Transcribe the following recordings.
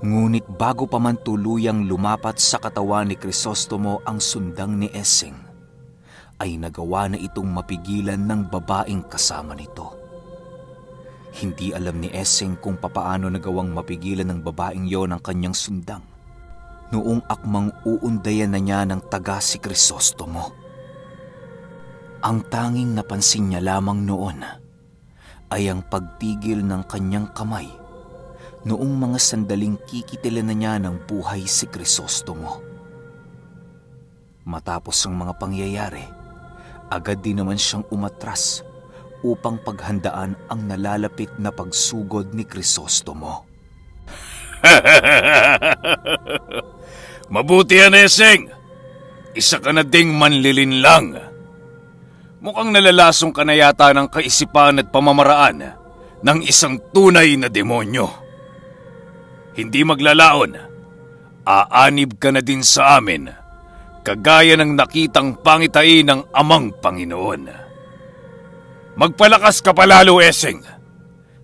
Ngunit bago pa man tuluyang lumapat sa katawan ni Crisostomo ang sundang ni Essing, ay nagawa na itong mapigilan ng babaeng kasama nito. Hindi alam ni Essing kung papaano nagawang mapigilan ng babaeng yon ang kanyang sundang. Noong akmang uundayan na niya ng taga si Crisostomo. Ang tanging napansin niya lamang noon ay ang pagtigil ng kanyang kamay noong mga sandaling kikitilan na niya ng buhay si Crisostomo. Matapos ang mga pangyayari, agad din naman siyang umatras upang paghandaan ang nalalapit na pagsugod ni Crisostomo. Mabuti yan, Eseng. Isa ka na ding manlilin lang. Mukhang nalalasong ka na yata ng kaisipan at pamamaraan ng isang tunay na demonyo hindi maglalaon. Aanib ka na din sa amin, kagaya ng nakitang pangitain ng amang Panginoon. Magpalakas ka palalo, Eseng,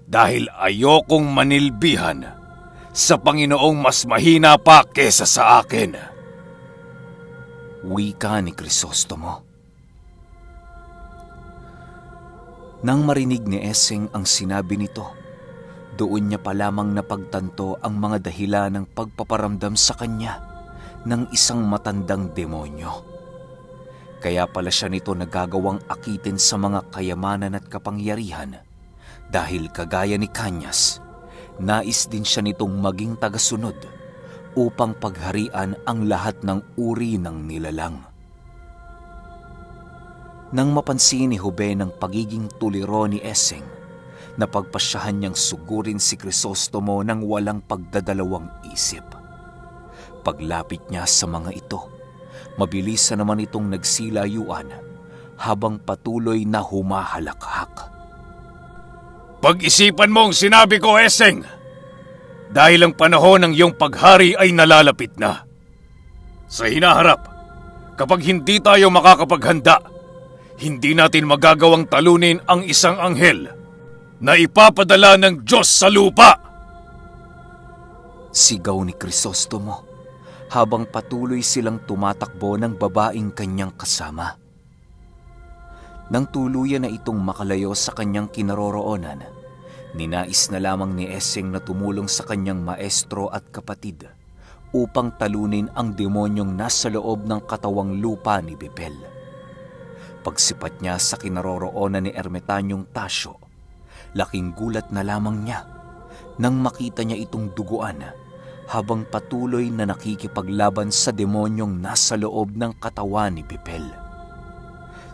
dahil ayokong manilbihan sa Panginoong mas mahina pa kesa sa akin. Wika ni Crisostomo. Nang marinig ni Eseng ang sinabi nito, doon niya pa lamang napagtanto ang mga dahilan ng pagpaparamdam sa kanya ng isang matandang demonyo. Kaya pala siya nito nagagawang akitin sa mga kayamanan at kapangyarihan dahil kagaya ni Kanyas, nais din siya nitong maging tagasunod upang pagharian ang lahat ng uri ng nilalang. Nang mapansin ni Hube ng pagiging tuliro ni Eseng, napagpasyahan niyang sugurin si Crisostomo ng walang pagdadalawang isip. Paglapit niya sa mga ito, mabilis na naman itong nagsilayuan habang patuloy na humahalakhak. Pag-isipan mo sinabi ko, Eseng! Dahil ang panahon ng iyong paghari ay nalalapit na. Sa hinaharap, kapag hindi tayo makakapaghanda, hindi natin magagawang talunin ang isang anghel na ipapadala ng Diyos sa lupa. Sigaw ni Crisostomo habang patuloy silang tumatakbo ng babaeng kanyang kasama. Nang tuluyan na itong makalayo sa kanyang kinaroroonan, ninais na lamang ni Essing na tumulong sa kanyang maestro at kapatid upang talunin ang demonyong nasa loob ng katawang lupa ni Bipel. Pagsipat niya sa kinaroroonan ni Ermetanyong Tasyo, Laking gulat na lamang niya nang makita niya itong duguan habang patuloy na nakikipaglaban sa demonyong nasa loob ng katawan ni Pipel.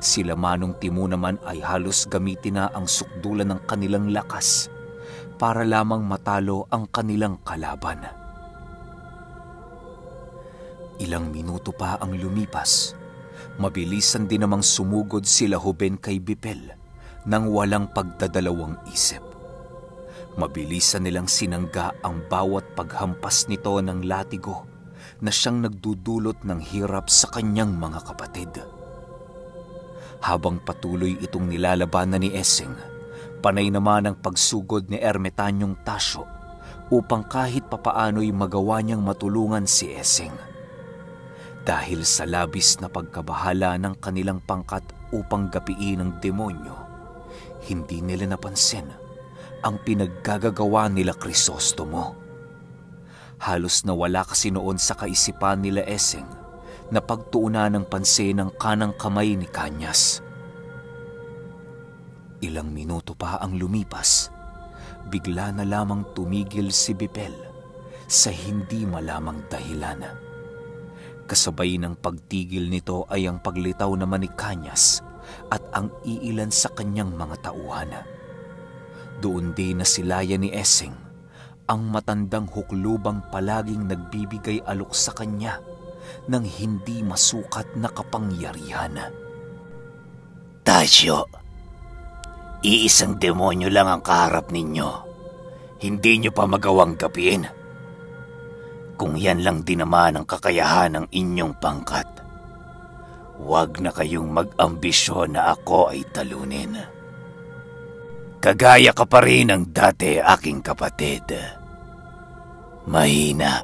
Sila Manong Timo naman ay halos gamitin na ang sukdulan ng kanilang lakas para lamang matalo ang kanilang kalaban. Ilang minuto pa ang lumipas. Mabilisan din namang sumugod sila Huben kay Bipel nang walang pagdadalawang isip. Mabilisan nilang sinangga ang bawat paghampas nito ng latigo na siyang nagdudulot ng hirap sa kanyang mga kapatid. Habang patuloy itong nilalabanan ni Essing, panay naman ang pagsugod ni Ermetanyong Tasyo upang kahit papaano'y magawa niyang matulungan si Essing. Dahil sa labis na pagkabahala ng kanilang pangkat upang gapiin ang demonyo, hindi nila napansin ang pinaggagagawa nila Krisostomo. Halos nawala kasi noon sa kaisipan nila Eseng na pagtuunan ng pansin ng kanang kamay ni Kanyas. Ilang minuto pa ang lumipas, bigla na lamang tumigil si Bipel sa hindi malamang dahilan. Kasabay ng pagtigil nito ay ang paglitaw naman ni Kanyas at ang iilan sa kanyang mga tauhan. Doon din na silaya ni Essing, ang matandang huklubang palaging nagbibigay alok sa kanya ng hindi masukat na kapangyarihan. Tasyo, iisang demonyo lang ang kaharap ninyo. Hindi nyo pa magawang gapiin. Kung yan lang din naman ang kakayahan ng inyong pangkat, Huwag na kayong mag-ambisyon na ako ay talunin. Kagaya ka pa rin ng dati aking kapatid. Mahina.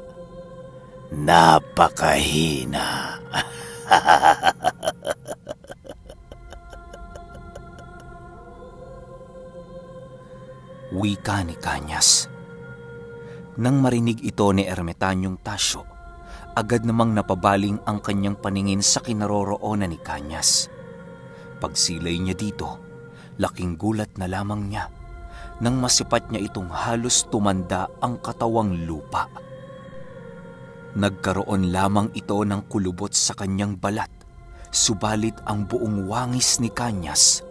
Napakahina. Wika ni Kanyas. Nang marinig ito ni Ermetanyong Tasyo, agad namang napabaling ang kanyang paningin sa kinaroroonan ni Kanyas. Pagsilay niya dito, laking gulat na lamang niya nang masipat niya itong halos tumanda ang katawang lupa. Nagkaroon lamang ito ng kulubot sa kanyang balat, subalit ang buong wangis ni Kanyas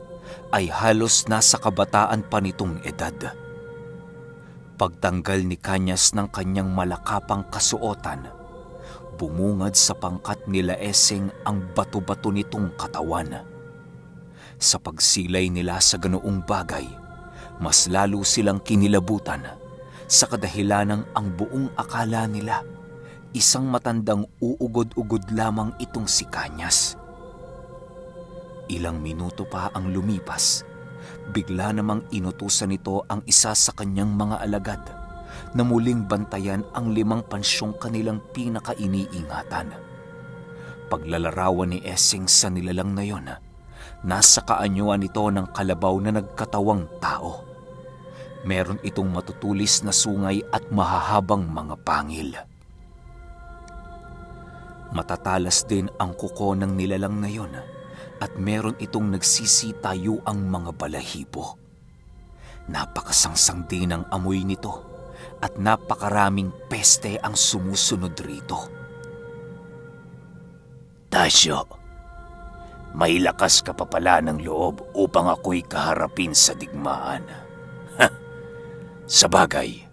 ay halos nasa kabataan pa nitong edad. Pagtanggal ni Kanyas ng kanyang malakapang kasuotan, bumungad sa pangkat nila Eseng ang bato-bato nitong katawan. Sa pagsilay nila sa ganoong bagay, mas lalo silang kinilabutan sa kadahilanang ang buong akala nila isang matandang uugod-ugod lamang itong si Kanyas. Ilang minuto pa ang lumipas. Bigla namang inutusan nito ang isa sa kanyang mga alagad na muling bantayan ang limang pansyong kanilang pinakainiingatan. Paglalarawan ni Essing sa nilalang na yon, nasa kaanyuan ito ng kalabaw na nagkatawang tao. Meron itong matutulis na sungay at mahahabang mga pangil. Matatalas din ang kuko ng nilalang na yon at meron itong nagsisitayo ang mga balahibo. Napakasangsang din ang amoy nito at napakaraming peste ang sumusunod rito. Tasyo, may lakas ka pa pala ng loob upang ako'y kaharapin sa digmaan. sa bagay,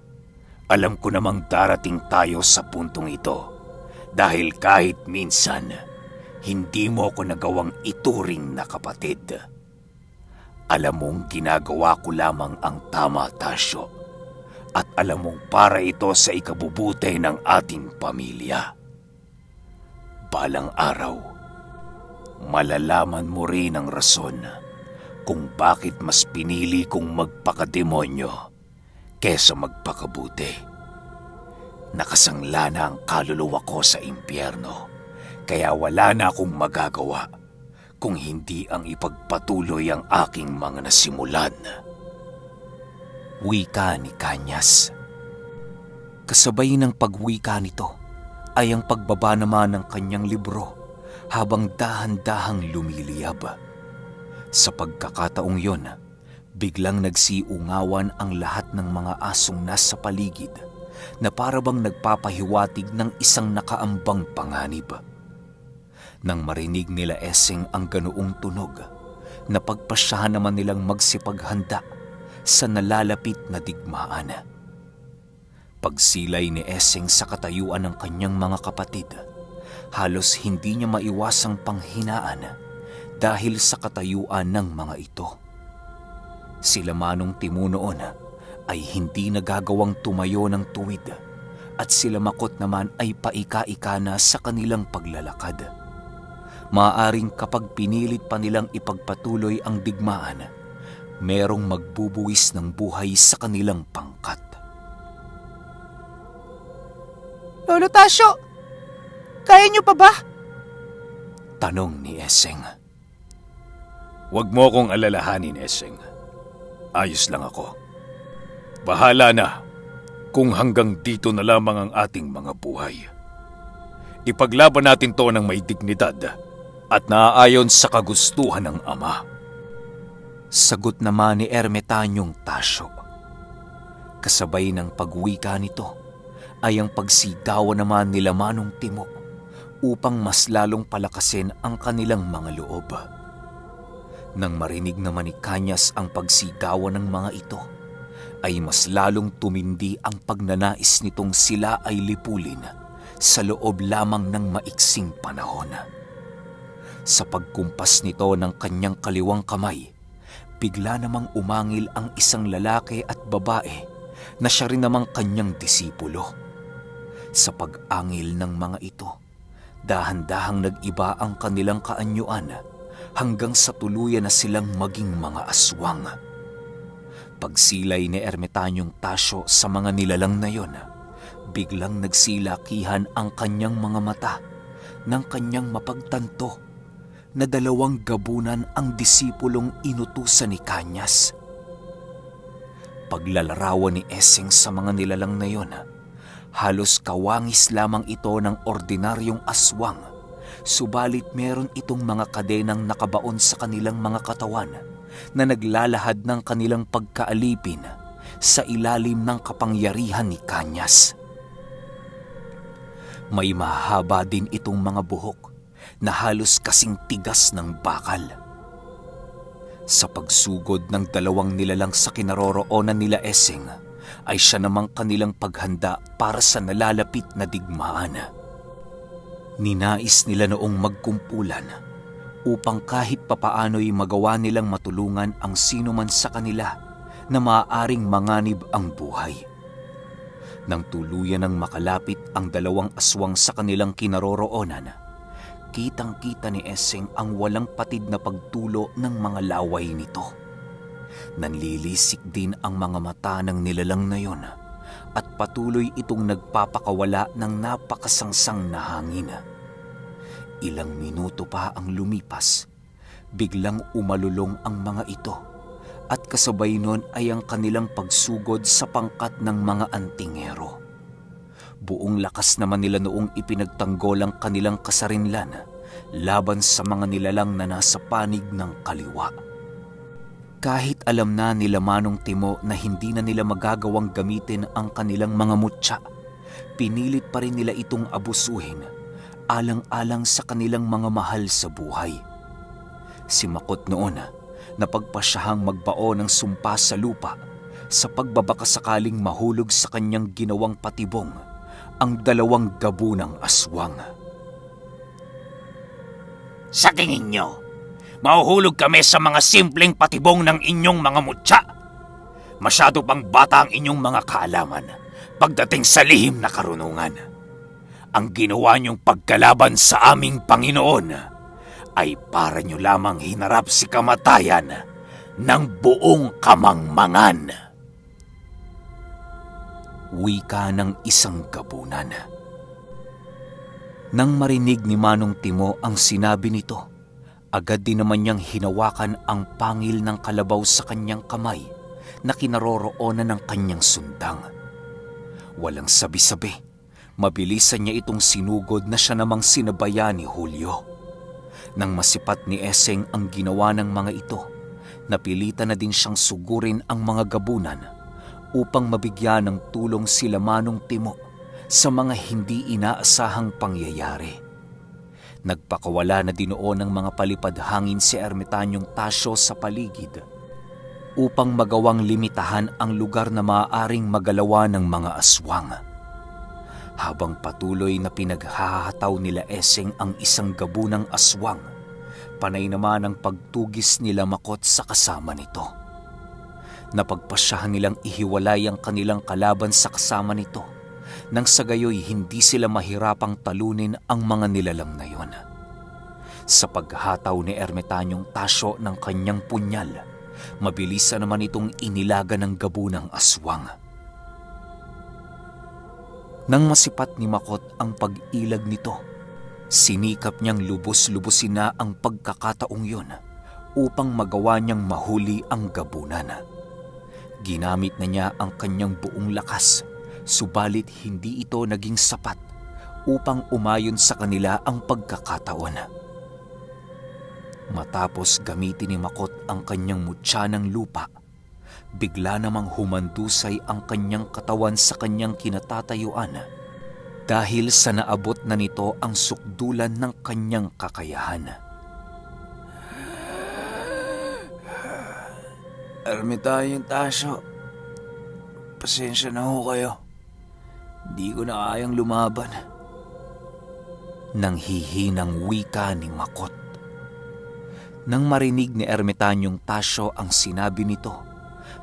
alam ko namang darating tayo sa puntong ito dahil kahit minsan hindi mo ako nagawang ituring na kapatid. Alam mong ginagawa ko lamang ang tama, Tasyo. At alam mong para ito sa ikabubuti ng ating pamilya. Balang araw, malalaman mo rin ang rason kung bakit mas pinili kong magpakademonyo kesa magpakabuti. Nakasangla na ang kaluluwa ko sa impyerno kaya wala na akong magagawa kung hindi ang ipagpatuloy ang aking mga nasimulan. Wika ni Kanyas. Kasabay ng pagwika nito ay ang pagbaba naman ng kanyang libro habang dahan-dahang lumiliyab. Sa pagkakataong yon, biglang nagsiungawan ang lahat ng mga asong nasa paligid na parabang nagpapahiwatig ng isang nakaambang panganib. Nang marinig nila Esing ang ganoong tunog, napagpasyahan naman nilang magsipaghanda sa nalalapit na digmaan. Pagsilay ni Esing sa katayuan ng kanyang mga kapatid, halos hindi niya maiwasang panghinaan dahil sa katayuan ng mga ito. Sila manong timunoon ay hindi nagagawang tumayo ng tuwid at sila makot naman ay paika-ika na sa kanilang paglalakad Maaring kapag pinilit pa nilang ipagpatuloy ang digmaan, merong magbubuwis ng buhay sa kanilang pangkat. Lolo Tasyo, kaya niyo pa ba? Tanong ni Eseng. Huwag mo akong alalahanin, Eseng. Ayos lang ako. Bahala na kung hanggang dito na lamang ang ating mga buhay. Ipaglaban natin to ng may dignidad at naaayon sa kagustuhan ng ama. Sagot naman ni Ermetanyong Tasyo. Kasabay ng pagwika nito ay ang pagsigawan naman nila Manong Timo upang mas lalong palakasin ang kanilang mga loob. Nang marinig naman ni Kanyas ang pagsigawan ng mga ito, ay mas lalong tumindi ang pagnanais nitong sila ay lipulin sa loob lamang ng maiksing panahon. Sa pagkumpas nito ng kanyang kaliwang kamay, bigla namang umangil ang isang lalaki at babae na siya rin namang kanyang disipulo. Sa pag-angil ng mga ito, dahan-dahang nag-iba ang kanilang kaanyuan hanggang sa tuluyan na silang maging mga aswang. Pagsilay ni Ermetanyong Tasyo sa mga nilalang na yon, Biglang nagsilakihan ang kanyang mga mata ng kanyang mapagtanto na dalawang gabunan ang disipulong inutusan ni Kanyas. Paglalarawan ni Essing sa mga nilalang na yon, halos kawangis lamang ito ng ordinaryong aswang, subalit meron itong mga kadenang nakabaon sa kanilang mga katawan na naglalahad ng kanilang pagkaalipin sa ilalim ng kapangyarihan ni Kanyas. May mahaba din itong mga buhok na halos kasing tigas ng bakal. Sa pagsugod ng dalawang nilalang sa kinaroroonan nila Essing, ay siya namang kanilang paghanda para sa nalalapit na digmaan. Ninais nila noong magkumpulan upang kahit papaano'y magawa nilang matulungan ang sino man sa kanila na maaaring manganib ang buhay. Nang tuluyan ng makalapit ang dalawang aswang sa kanilang kinaroroonan, kitang-kita ni Essing ang walang patid na pagtulo ng mga laway nito. Nanlilisik din ang mga mata ng nilalang na yon at patuloy itong nagpapakawala ng napakasangsang na hangin. Ilang minuto pa ang lumipas, biglang umalulong ang mga ito at kasabay nun ay ang kanilang pagsugod sa pangkat ng mga antingero. Buong lakas naman nila noong ipinagtanggol ang kanilang kasarinlan laban sa mga nilalang na nasa panig ng kaliwa. Kahit alam na nila Manong Timo na hindi na nila magagawang gamitin ang kanilang mga mutya, pinilit pa rin nila itong abusuhin alang-alang sa kanilang mga mahal sa buhay. Si Makot noon na pagpasyahang magbao ng sumpa sa lupa sa pagbabakasakaling mahulog sa kanyang ginawang patibong ang dalawang gabunang aswang. Sa tingin nyo, mahuhulog kami sa mga simpleng patibong ng inyong mga mutya. Masyado pang bata ang inyong mga kaalaman pagdating sa lihim na karunungan. Ang ginawa niyong pagkalaban sa aming Panginoon ay para nyo lamang hinarap si kamatayan ng buong kamangmangan wika ng isang gabunan. Nang marinig ni Manong Timo ang sinabi nito, agad din naman niyang hinawakan ang pangil ng kalabaw sa kanyang kamay na kinaroroonan ng kanyang sundang. Walang sabi-sabi, mabilisan niya itong sinugod na siya namang sinabayan ni Julio. Nang masipat ni Eseng ang ginawa ng mga ito, napilitan na din siyang sugurin ang mga gabunan upang mabigyan ng tulong sila Manong Timo sa mga hindi inaasahang pangyayari. Nagpakawala na dinoon ng mga palipad hangin si Ermitanyong Tasyo sa paligid upang magawang limitahan ang lugar na maaaring magalawa ng mga aswang. Habang patuloy na pinaghahataw nila Eseng ang isang gabunang aswang, panay naman ang pagtugis nila makot sa kasama nito napagpasyahan nilang ihiwalay ang kanilang kalaban sa kasama nito nang sa gayoy hindi sila mahirapang talunin ang mga nilalang na yon. Sa paghataw ni Ermetanyong Tasyo ng kanyang punyal, mabilisan naman itong inilaga ng gabunang aswang. Nang masipat ni Makot ang pag-ilag nito, sinikap niyang lubos-lubusin na ang pagkakataong yon upang magawa niyang mahuli ang gabunan. Ginamit na niya ang kanyang buong lakas, subalit hindi ito naging sapat upang umayon sa kanila ang pagkakataon. Matapos gamitin ni Makot ang kanyang mutya ng lupa, bigla namang humandusay ang kanyang katawan sa kanyang kinatatayuan dahil sa naabot na nito ang sukdulan ng kanyang kakayahan. Ermitayong Tasyo, pasensya na ho kayo. Di ko na kayang lumaban. Nang hihinang wika ni Makot. Nang marinig ni Ermitanyong Tasyo ang sinabi nito,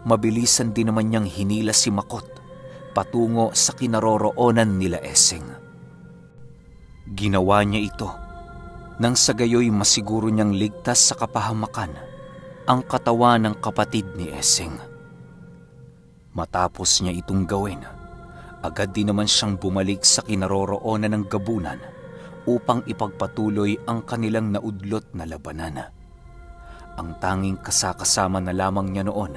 mabilisan din naman niyang hinila si Makot patungo sa kinaroroonan nila Eseng. Ginawa niya ito nang sa gayoy masiguro niyang ligtas sa kapahamakan ang katawan ng kapatid ni Eseng. Matapos niya itong gawin, Agad din naman siyang bumalik sa kinaroroonan ng gabunan upang ipagpatuloy ang kanilang naudlot na labanan. Ang tanging kasakasama na lamang niya noon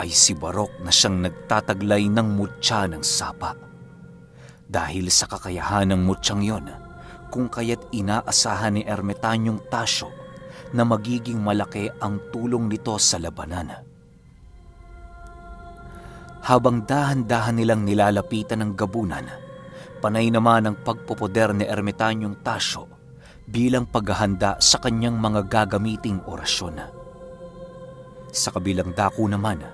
ay si Barok na siyang nagtataglay ng mutya ng sapa. Dahil sa kakayahan ng mutyang yon, kung kaya't inaasahan ni Ermetanyong Tasyo na magiging malaki ang tulong nito sa labanan. Habang dahan-dahan nilang nilalapitan ng gabunan, panay naman ang pagpopoder ni Ermitanyong Tasyo bilang paghahanda sa kanyang mga gagamiting orasyon. Sa kabilang dako naman,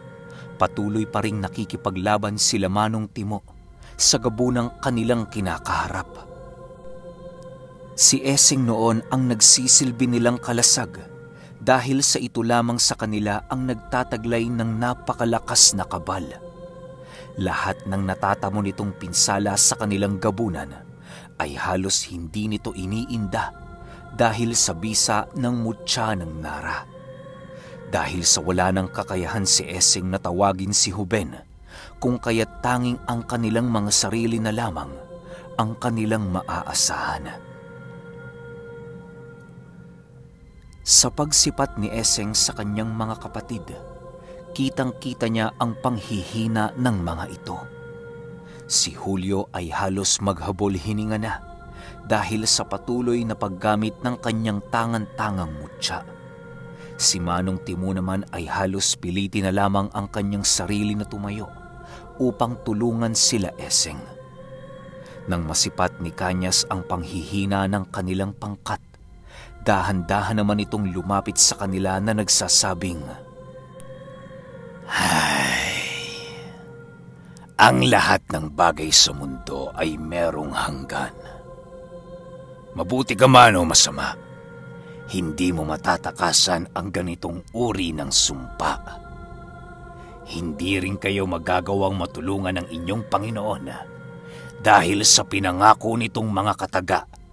patuloy pa ring nakikipaglaban sila Manong Timo sa gabunang kanilang kinakaharap. Si Esing noon ang nagsisilbi nilang kalasag dahil sa ito lamang sa kanila ang nagtataglay ng napakalakas na kabal. Lahat ng natatamo nitong pinsala sa kanilang gabunan ay halos hindi nito iniinda dahil sa bisa ng mutya ng Nara. Dahil sa wala ng kakayahan si Esing na tawagin si Huben, kung kaya't tanging ang kanilang mga sarili na lamang ang kanilang maaasahan. Sa pagsipat ni Eseng sa kanyang mga kapatid, kitang-kita niya ang panghihina ng mga ito. Si Julio ay halos maghabol hininga na dahil sa patuloy na paggamit ng kanyang tangan-tangang mutya. Si Manong Timo naman ay halos piliti na lamang ang kanyang sarili na tumayo upang tulungan sila Eseng. Nang masipat ni Kanyas ang panghihina ng kanilang pangkat, Dahan-dahan naman itong lumapit sa kanila na nagsasabing, Hay, ang lahat ng bagay sa mundo ay merong hanggan. Mabuti ka man o masama, hindi mo matatakasan ang ganitong uri ng sumpa. Hindi rin kayo magagawang matulungan ng inyong Panginoon dahil sa pinangako nitong mga kataga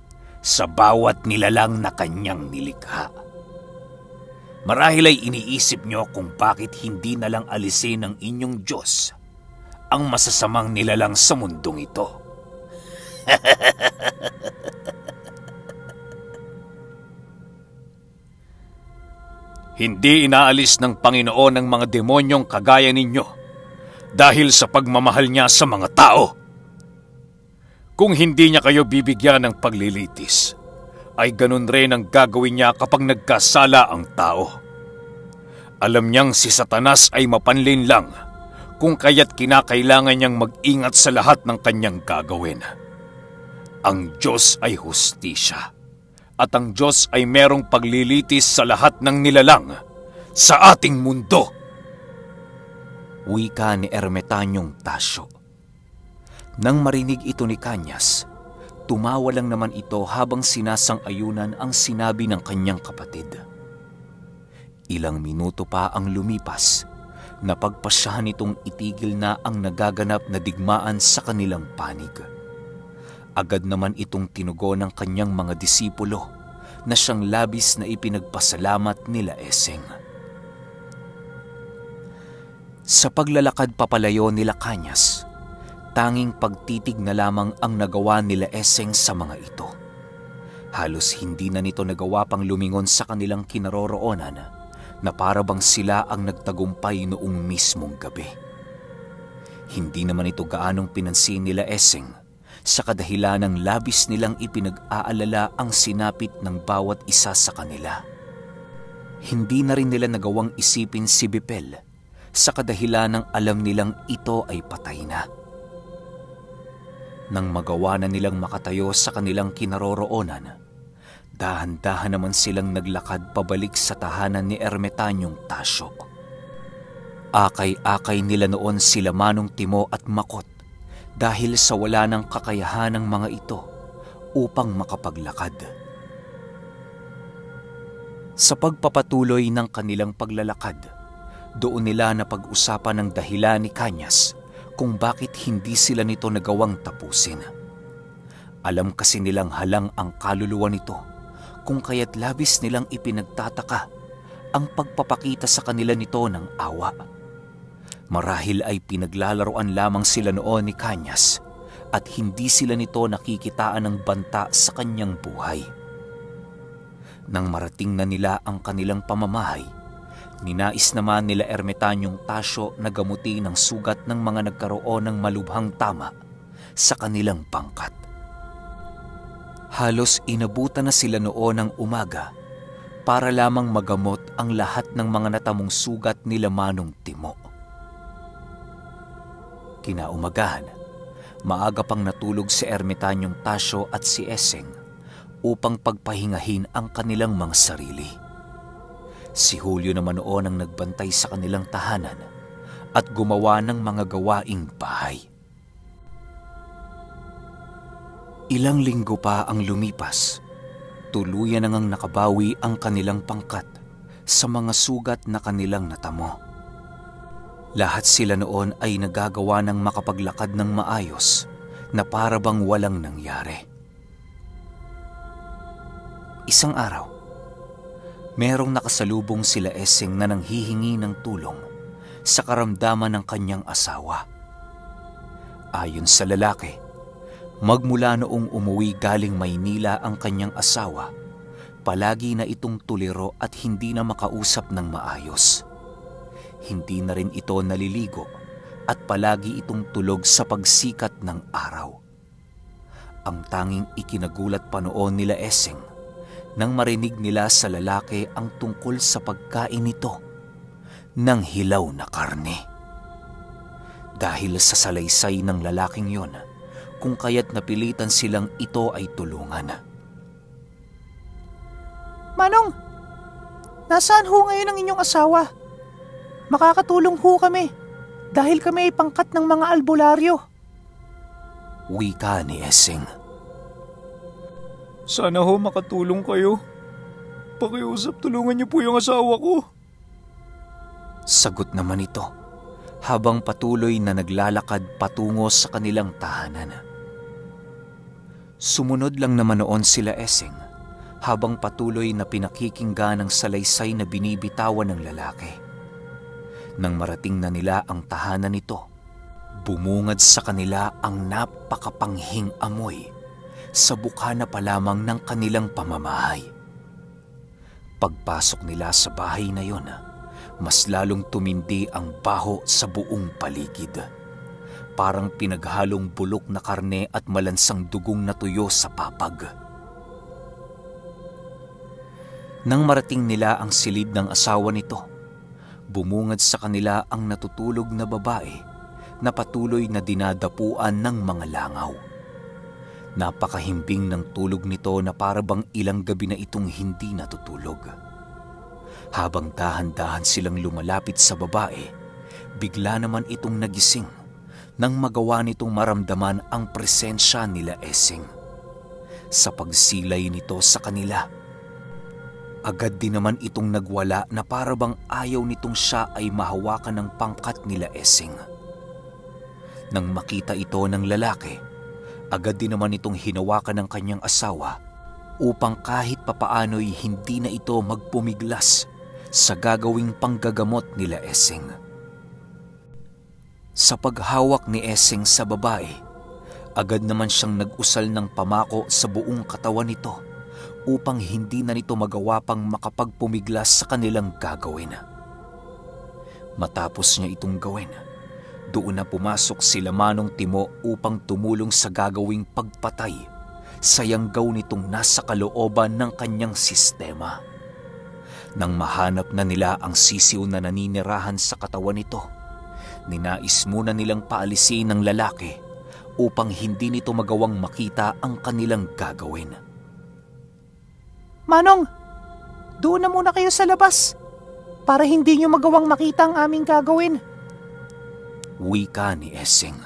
sa bawat nilalang na kanyang nilikha. Marahil ay iniisip nyo kung bakit hindi na lang alisin ng inyong Diyos ang masasamang nilalang sa mundong ito. hindi inaalis ng Panginoon ang mga demonyong kagaya ninyo dahil sa pagmamahal niya sa mga tao. Kung hindi niya kayo bibigyan ng paglilitis, ay ganun rin ang gagawin niya kapag nagkasala ang tao. Alam niyang si Satanas ay mapanlin lang kung kaya't kinakailangan niyang mag-ingat sa lahat ng kanyang gagawin. Ang Diyos ay hustisya at ang Diyos ay merong paglilitis sa lahat ng nilalang sa ating mundo. Wika ni Ermetanyong Tasyo. Nang marinig ito ni Kanyas, tumawa lang naman ito habang sinasang-ayunan ang sinabi ng kanyang kapatid. Ilang minuto pa ang lumipas, napagpasyahan itong itigil na ang nagaganap na digmaan sa kanilang panig. Agad naman itong tinugo ng kanyang mga disipulo na siyang labis na ipinagpasalamat nila Eseng. Sa paglalakad papalayo nila Kanyas, Tanging pagtitig na lamang ang nagawa nila Eseng sa mga ito. Halos hindi na nito nagawa pang lumingon sa kanilang kinaroroonan na para bang sila ang nagtagumpay noong mismong gabi. Hindi naman ito gaanong pinansin nila Eseng sa kadahilan ng labis nilang ipinag-aalala ang sinapit ng bawat isa sa kanila. Hindi na rin nila nagawang isipin si Bipel sa kadahilan ng alam nilang ito ay patay na nang magawa na nilang makatayo sa kanilang kinaroroonan, dahan-dahan naman silang naglakad pabalik sa tahanan ni Ermetanyong Tasyo. Akay-akay nila noon sila Manong Timo at Makot dahil sa wala ng kakayahan ng mga ito upang makapaglakad. Sa pagpapatuloy ng kanilang paglalakad, doon nila na pag-usapan ng dahilan ni Kanyas kung bakit hindi sila nito nagawang tapusin. Alam kasi nilang halang ang kaluluwa nito kung kaya't labis nilang ipinagtataka ang pagpapakita sa kanila nito ng awa. Marahil ay pinaglalaroan lamang sila noon ni Kanyas at hindi sila nito nakikitaan ng banta sa kanyang buhay. Nang marating na nila ang kanilang pamamahay, ninais naman nila Ermetanyong Tasyo na gamuti ng sugat ng mga nagkaroon ng malubhang tama sa kanilang pangkat. Halos inabutan na sila noon ng umaga para lamang magamot ang lahat ng mga natamong sugat nila Manong Timo. Kinaumagahan, maaga pang natulog si Ermitanyong Tasyo at si Eseng upang pagpahingahin ang kanilang mga sarili. Si Julio naman noon ang nagbantay sa kanilang tahanan at gumawa ng mga gawaing bahay. Ilang linggo pa ang lumipas. Tuluyan nang nakabawi ang kanilang pangkat sa mga sugat na kanilang natamo. Lahat sila noon ay nagagawa ng makapaglakad ng maayos na parabang walang nangyari. Isang araw, merong nakasalubong sila Eseng na nanghihingi ng tulong sa karamdaman ng kanyang asawa. Ayon sa lalaki, Magmula noong umuwi galing Maynila ang kanyang asawa, palagi na itong tuliro at hindi na makausap ng maayos. Hindi na rin ito naliligo at palagi itong tulog sa pagsikat ng araw. Ang tanging ikinagulat pa noon nila Eseng nang marinig nila sa lalaki ang tungkol sa pagkain nito ng hilaw na karne. Dahil sa salaysay ng lalaking yon, kung kaya't napilitan silang ito ay tulungan. Manong, nasaan ho ngayon ang inyong asawa? Makakatulong ho kami dahil kami ay pangkat ng mga albularyo. Wika ni Essing. Sana ho makatulong kayo. Pakiusap tulungan niyo po yung asawa ko. Sagot naman ito habang patuloy na naglalakad patungo sa kanilang tahanan. Sumunod lang naman noon sila Esing habang patuloy na pinakikinggan ng salaysay na binibitawan ng lalaki. Nang marating na nila ang tahanan nito, bumungad sa kanila ang napakapanghing amoy sa bukha na pa lamang ng kanilang pamamahay. Pagpasok nila sa bahay na yon, mas lalong tumindi ang baho sa buong paligid parang pinaghalong bulok na karne at malansang dugong na tuyo sa papag. Nang marating nila ang silid ng asawa nito, bumungad sa kanila ang natutulog na babae na patuloy na dinadapuan ng mga langaw. Napakahimbing ng tulog nito na parabang ilang gabi na itong hindi natutulog. Habang dahan-dahan silang lumalapit sa babae, bigla naman itong nagising nang magawa nitong maramdaman ang presensya nila Esing. Sa pagsilay nito sa kanila, agad din naman itong nagwala na parabang ayaw nitong siya ay mahawakan ng pangkat nila Esing. Nang makita ito ng lalaki, agad din naman itong hinawakan ng kanyang asawa upang kahit papaano'y hindi na ito magpumiglas sa gagawing panggagamot nila Esing. Sa paghawak ni Eseng sa babae, agad naman siyang nag-usal ng pamako sa buong katawan nito upang hindi na nito magawa pang makapagpumiglas sa kanilang gagawin. Matapos niya itong gawin, doon na pumasok sila Manong Timo upang tumulong sa gagawing pagpatay sa yanggaw nitong nasa kalooban ng kanyang sistema. Nang mahanap na nila ang sisiw na naninirahan sa katawan nito, ninais muna nilang paalisin ng lalaki upang hindi nito magawang makita ang kanilang gagawin. Manong, doon na muna kayo sa labas para hindi nyo magawang makita ang aming gagawin. Wika ni Essing.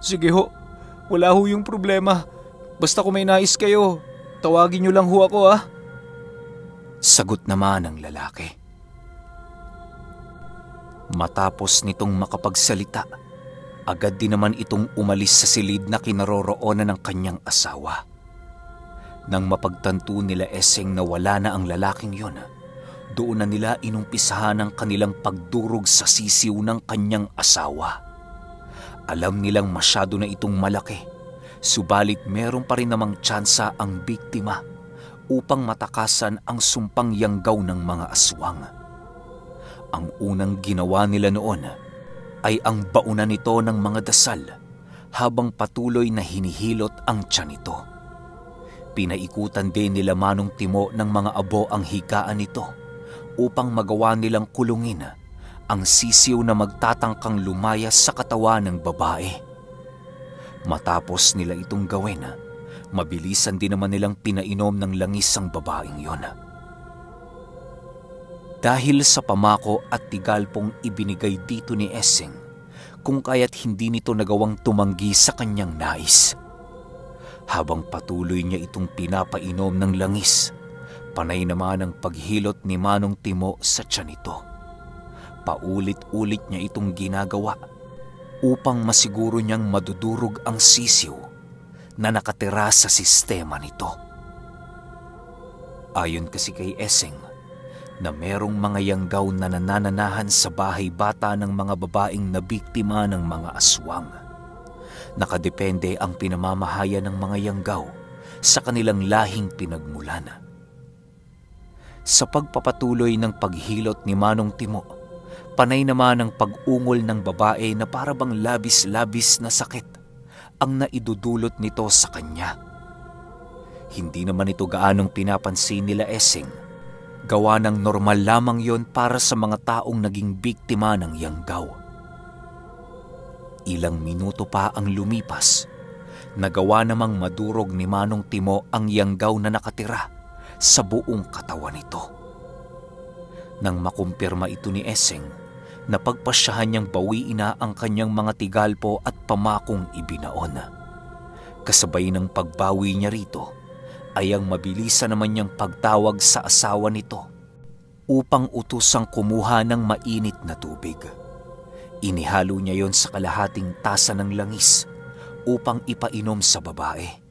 Sige ho, wala ho yung problema. Basta kung may nais kayo, tawagin nyo lang ho ako ah. Sagot naman ng lalaki. Matapos nitong makapagsalita, agad din naman itong umalis sa silid na kinaroroonan ng kanyang asawa. Nang mapagtanto nila Eseng na wala na ang lalaking yon, Doon na nila inumpisahan ang kanilang pagdurog sa sisiw ng kanyang asawa. Alam nilang masyado na itong malaki, subalit meron pa rin namang tsansa ang biktima upang matakasan ang sumpang yanggaw ng mga aswang. Ang unang ginawa nila noon ay ang baunan nito ng mga dasal habang patuloy na hinihilot ang tiyan nito. Pinaikutan din nila Manong Timo ng mga abo ang hikaan nito upang magawa nilang kulungin ang sisiw na magtatangkang lumayas sa katawan ng babae. Matapos nila itong gawin, mabilisan din naman nilang pinainom ng langis ang babaeng yon. Dahil sa pamako at tigalpong ibinigay dito ni Essing, kung kaya't hindi nito nagawang tumanggi sa kanyang nais. Habang patuloy niya itong pinapainom ng langis, panay naman ang paghilot ni Manong Timo sa tiyan nito. Paulit-ulit niya itong ginagawa upang masiguro niyang madudurog ang sisiw na nakatira sa sistema nito. Ayon kasi kay Essing, na merong mga yanggaw na nanananahan sa bahay bata ng mga babaeng nabiktima ng mga aswang. Nakadepende ang pinamamahaya ng mga yanggaw sa kanilang lahing pinagmulan. Sa pagpapatuloy ng paghilot ni Manong Timo, panay naman ang pag-ungol ng babae na parabang labis-labis na sakit ang naidudulot nito sa kanya. Hindi naman ito gaanong pinapansin nila Essing Gawa ng normal lamang yon para sa mga taong naging biktima ng yanggaw. Ilang minuto pa ang lumipas. Nagawa namang madurog ni Manong Timo ang yanggaw na nakatira sa buong katawan nito. Nang makumpirma ito ni Eseng, napagpasyahan niyang bawiin na ang kanyang mga tigalpo at pamakong ibinaon. Kasabay ng pagbawi niya rito, ay ang mabilisan naman niyang pagtawag sa asawa nito upang utusang kumuha ng mainit na tubig. Inihalo niya yon sa kalahating tasa ng langis upang ipainom sa babae.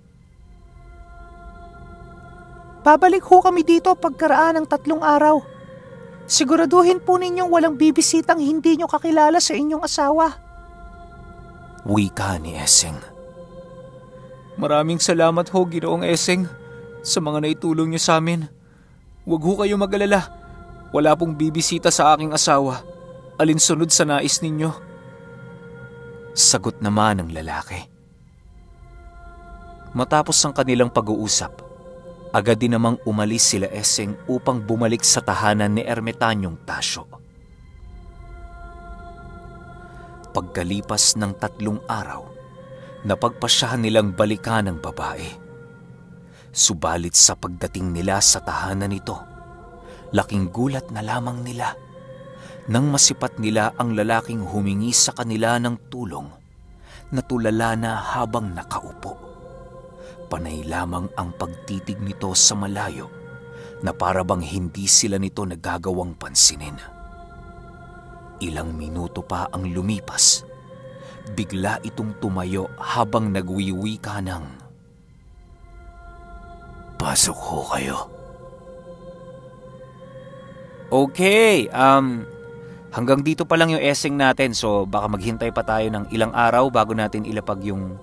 Babalik ho kami dito pagkaraan ng tatlong araw. Siguraduhin po ninyong walang bibisitang hindi nyo kakilala sa inyong asawa. Wika ni Eseng. Maraming salamat ho, Ginoong Eseng sa mga naitulong niyo sa amin. Huwag ho kayo magalala. Wala pong bibisita sa aking asawa. Alinsunod sa nais ninyo. Sagot naman ng lalaki. Matapos ang kanilang pag-uusap, agad din namang umalis sila Eseng upang bumalik sa tahanan ni Ermetanyong Tasyo. Pagkalipas ng tatlong araw, napagpasyahan nilang balikan ang babae. Subalit sa pagdating nila sa tahanan nito, laking gulat na lamang nila nang masipat nila ang lalaking humingi sa kanila ng tulong na tulala na habang nakaupo. Panay lamang ang pagtitig nito sa malayo na parabang hindi sila nito nagagawang pansinin. Ilang minuto pa ang lumipas. Bigla itong tumayo habang nagwiwi ka ng Pasok ho kayo. Okay, um, hanggang dito pa lang yung essing natin so baka maghintay pa tayo ng ilang araw bago natin ilapag yung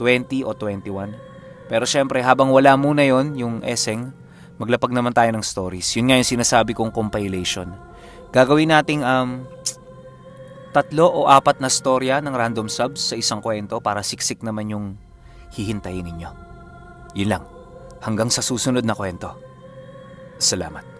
20 o 21. Pero syempre habang wala muna yon yung essing, maglapag naman tayo ng stories. Yun nga yung sinasabi kong compilation. Gagawin nating um, tatlo o apat na storya ng random subs sa isang kwento para siksik naman yung hihintayin ninyo. Yun lang. Hanggang sa susunod na kwento. Salamat.